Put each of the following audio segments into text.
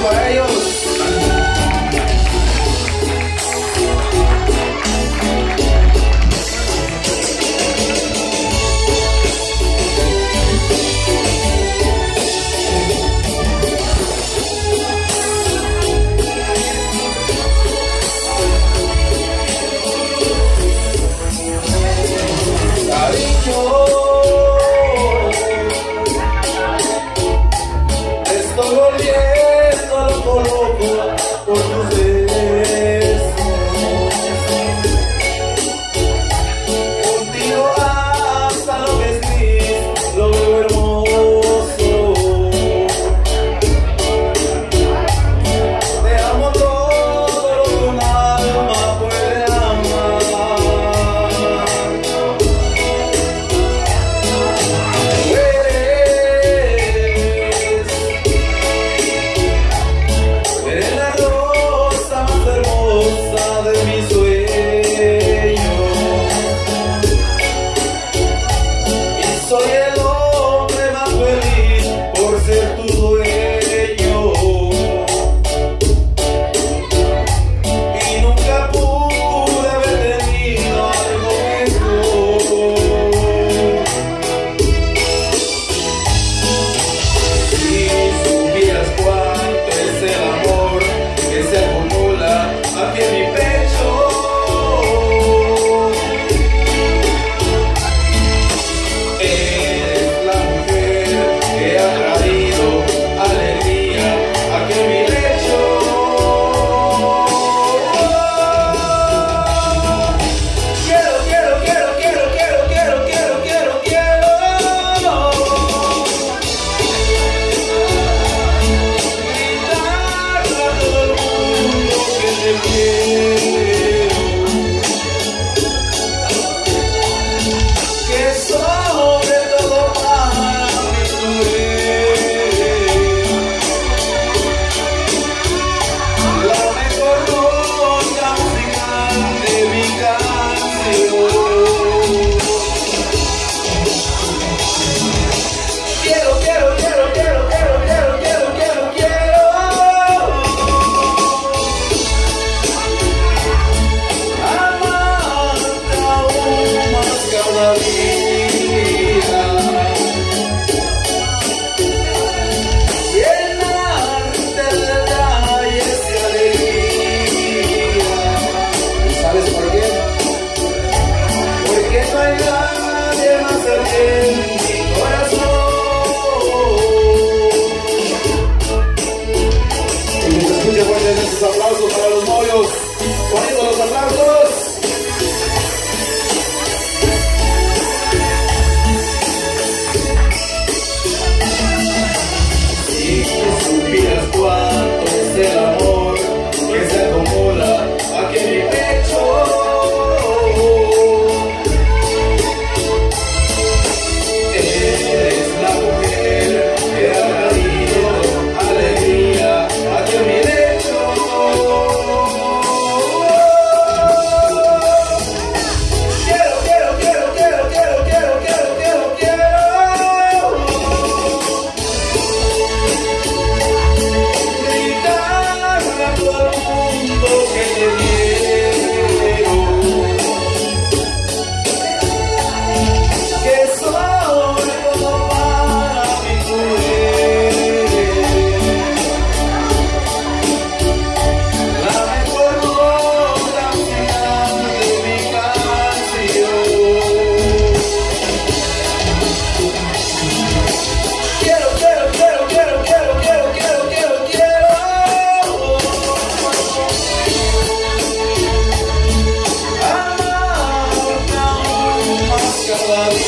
como ellos.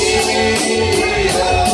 Hallelujah.